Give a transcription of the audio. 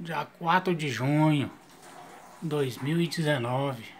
dia 4 de junho de 2019.